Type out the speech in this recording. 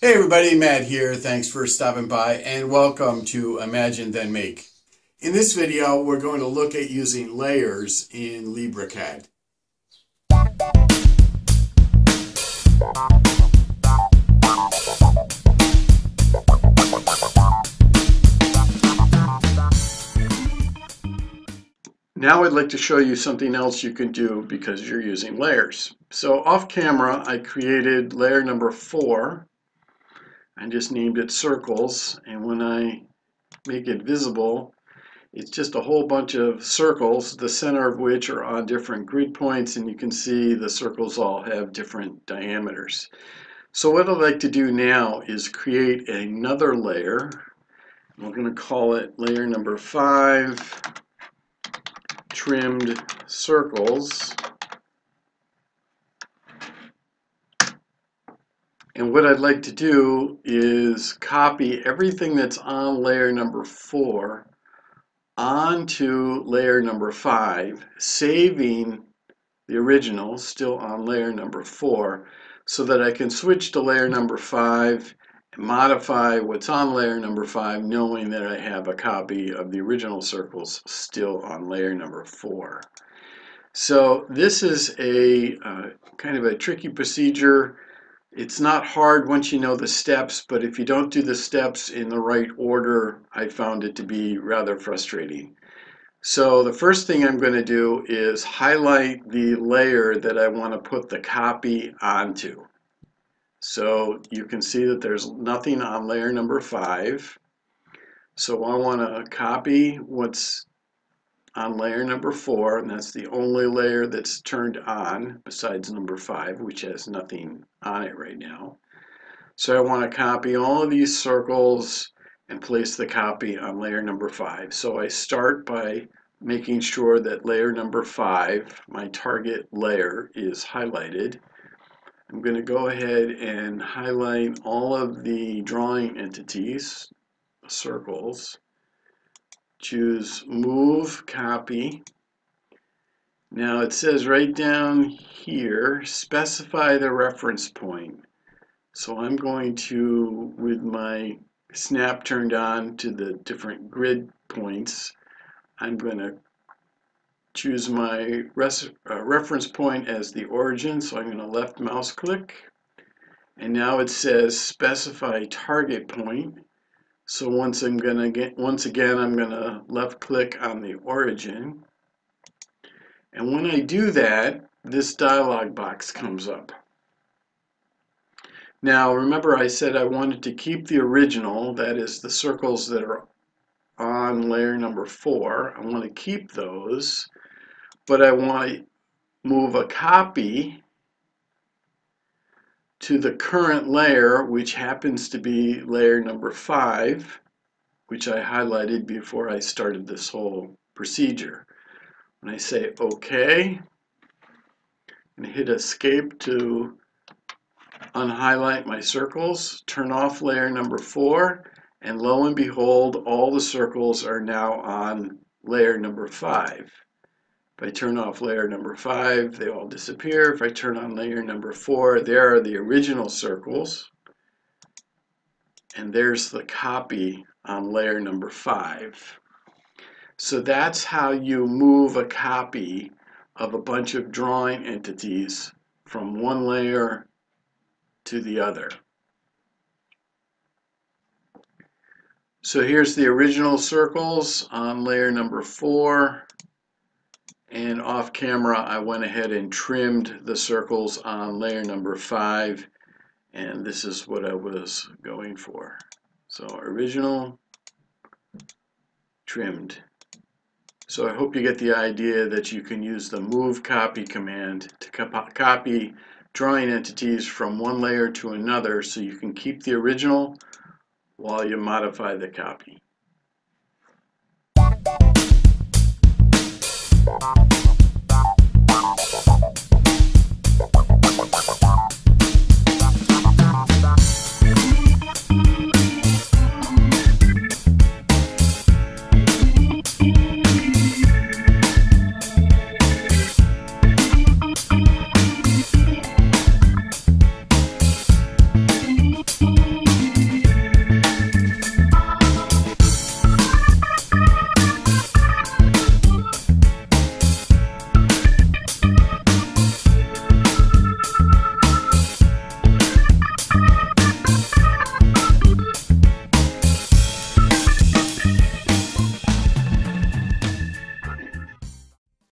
Hey everybody, Matt here. Thanks for stopping by and welcome to Imagine Then Make. In this video, we're going to look at using layers in LibreCAD. Now I'd like to show you something else you can do because you're using layers. So off camera, I created layer number four I just named it circles and when I make it visible it's just a whole bunch of circles the center of which are on different grid points and you can see the circles all have different diameters. So what I'd like to do now is create another layer. We're going to call it layer number five trimmed circles. And what I'd like to do is copy everything that's on layer number four onto layer number five, saving the original still on layer number four, so that I can switch to layer number five and modify what's on layer number five, knowing that I have a copy of the original circles still on layer number four. So this is a uh, kind of a tricky procedure it's not hard once you know the steps, but if you don't do the steps in the right order, I found it to be rather frustrating. So the first thing I'm going to do is highlight the layer that I want to put the copy onto. So you can see that there's nothing on layer number five. So I want to copy what's on layer number four, and that's the only layer that's turned on besides number five, which has nothing on it right now. So I want to copy all of these circles and place the copy on layer number five. So I start by making sure that layer number five, my target layer, is highlighted. I'm going to go ahead and highlight all of the drawing entities, circles, choose move copy. Now it says right down here specify the reference point. So I'm going to with my snap turned on to the different grid points I'm going to choose my uh, reference point as the origin. So I'm going to left mouse click. And now it says specify target point so once I'm gonna get once again I'm gonna left click on the origin and when I do that this dialog box comes up. Now remember I said I wanted to keep the original that is the circles that are on layer number four. I want to keep those but I want to move a copy to the current layer, which happens to be layer number five, which I highlighted before I started this whole procedure. When I say OK, and hit escape to unhighlight my circles, turn off layer number four, and lo and behold, all the circles are now on layer number five. If I turn off layer number five, they all disappear. If I turn on layer number four, there are the original circles. And there's the copy on layer number five. So that's how you move a copy of a bunch of drawing entities from one layer to the other. So here's the original circles on layer number four. And off camera, I went ahead and trimmed the circles on layer number five. And this is what I was going for. So original, trimmed. So I hope you get the idea that you can use the move copy command to copy drawing entities from one layer to another so you can keep the original while you modify the copy. Bye.